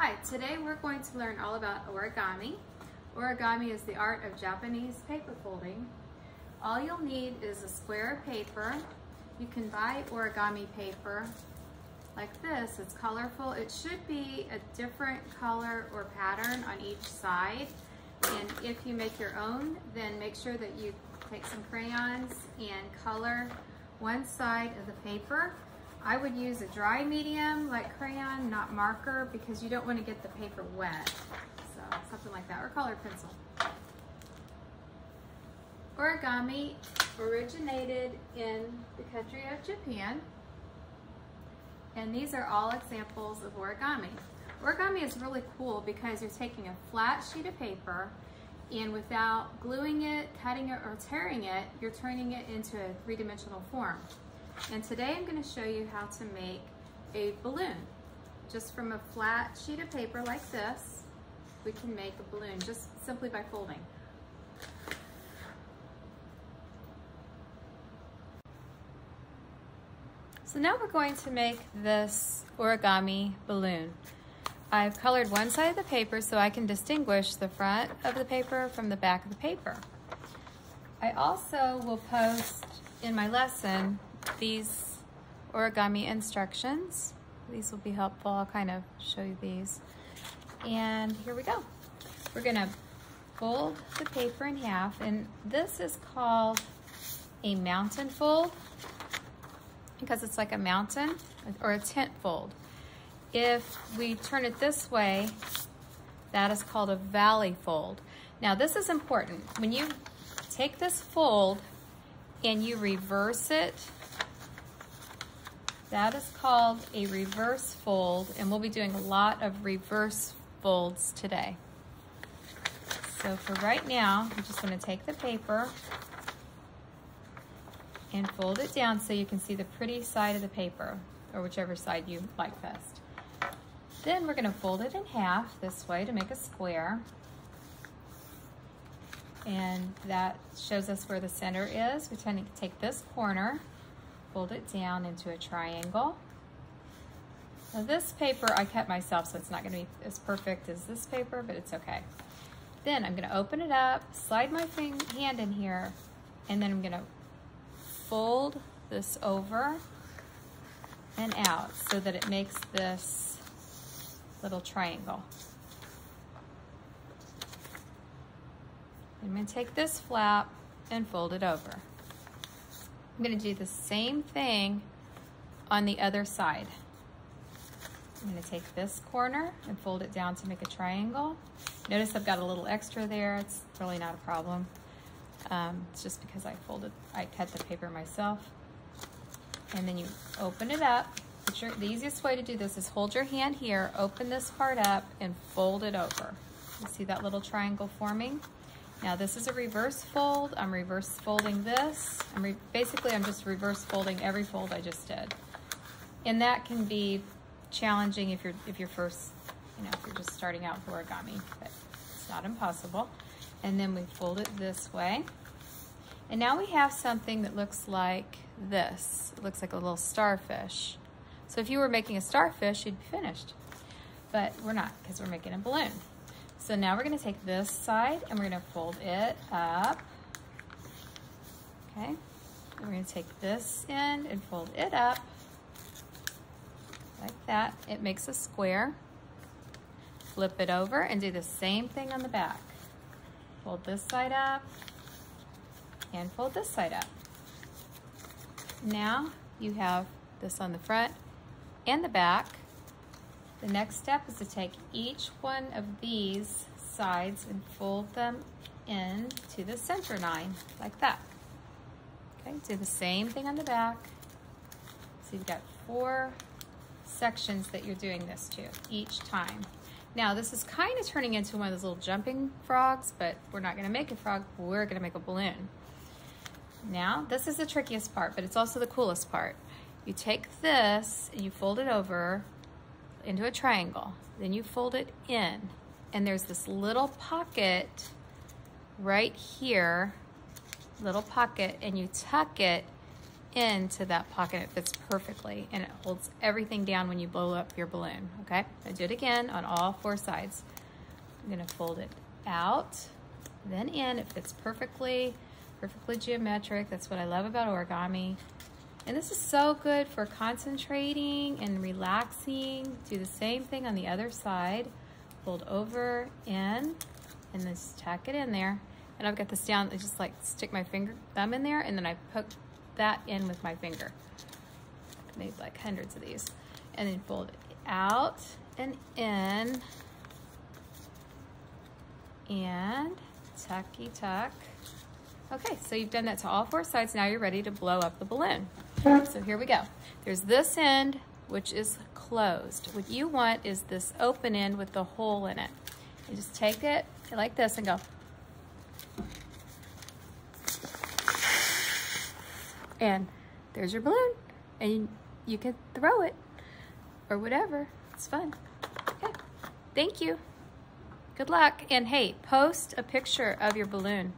Hi, today we're going to learn all about origami. Origami is the art of Japanese paper folding. All you'll need is a square of paper. You can buy origami paper like this. It's colorful. It should be a different color or pattern on each side. And if you make your own, then make sure that you take some crayons and color one side of the paper. I would use a dry medium like crayon, not marker, because you don't want to get the paper wet. So something like that, or colored pencil. Origami originated in the country of Japan. And these are all examples of origami. Origami is really cool because you're taking a flat sheet of paper and without gluing it, cutting it, or tearing it, you're turning it into a three-dimensional form. And today I'm going to show you how to make a balloon. Just from a flat sheet of paper like this, we can make a balloon just simply by folding. So now we're going to make this origami balloon. I've colored one side of the paper so I can distinguish the front of the paper from the back of the paper. I also will post in my lesson these origami instructions. These will be helpful. I'll kind of show you these. And here we go. We're gonna fold the paper in half and this is called a mountain fold because it's like a mountain or a tent fold. If we turn it this way, that is called a valley fold. Now this is important. When you take this fold and you reverse it, that is called a reverse fold and we'll be doing a lot of reverse folds today. So for right now, I'm just gonna take the paper and fold it down so you can see the pretty side of the paper or whichever side you like best. Then we're gonna fold it in half this way to make a square. And that shows us where the center is. We're trying to take this corner, fold it down into a triangle. Now this paper I cut myself, so it's not gonna be as perfect as this paper, but it's okay. Then I'm gonna open it up, slide my hand in here, and then I'm gonna fold this over and out so that it makes this little triangle. I'm going to take this flap and fold it over. I'm going to do the same thing on the other side. I'm going to take this corner and fold it down to make a triangle. Notice I've got a little extra there. It's really not a problem. Um, it's just because I folded, I cut the paper myself. And then you open it up. Your, the easiest way to do this is hold your hand here, open this part up, and fold it over. You see that little triangle forming? Now this is a reverse fold. I'm reverse folding this. I'm basically, I'm just reverse folding every fold I just did. And that can be challenging if you're if you're first, you know, if you're just starting out origami, but it's not impossible. And then we fold it this way. And now we have something that looks like this. It looks like a little starfish. So if you were making a starfish, you'd be finished. But we're not, because we're making a balloon. So now we're gonna take this side and we're gonna fold it up. Okay, and we're gonna take this end and fold it up like that. It makes a square. Flip it over and do the same thing on the back. Fold this side up and fold this side up. Now you have this on the front and the back. The next step is to take each one of these sides and fold them in to the center line, like that. Okay, do the same thing on the back. So you've got four sections that you're doing this to each time. Now this is kind of turning into one of those little jumping frogs, but we're not gonna make a frog, we're gonna make a balloon. Now, this is the trickiest part, but it's also the coolest part. You take this and you fold it over into a triangle. Then you fold it in, and there's this little pocket right here, little pocket, and you tuck it into that pocket. It fits perfectly and it holds everything down when you blow up your balloon, okay? I do it again on all four sides. I'm gonna fold it out, then in. It fits perfectly, perfectly geometric. That's what I love about origami. And this is so good for concentrating and relaxing. Do the same thing on the other side. Fold over, in, and then just tack it in there. And I've got this down, I just like stick my finger, thumb in there, and then I poke that in with my finger. Made like hundreds of these. And then fold it out and in. And tucky tuck. Okay, so you've done that to all four sides. Now you're ready to blow up the balloon. So here we go. There's this end, which is closed. What you want is this open end with the hole in it. You just take it like this and go. And there's your balloon. And you can throw it or whatever. It's fun. Okay. Thank you. Good luck. And hey, post a picture of your balloon.